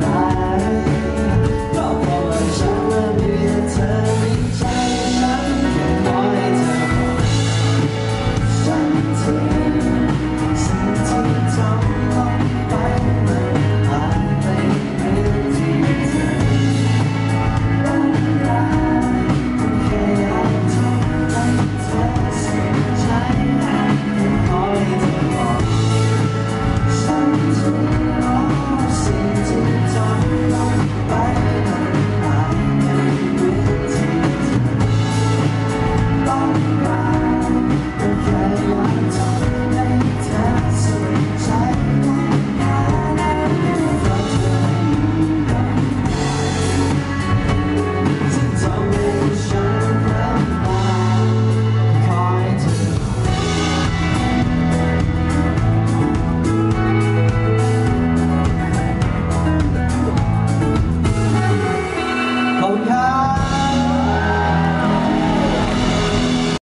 Lá olhar.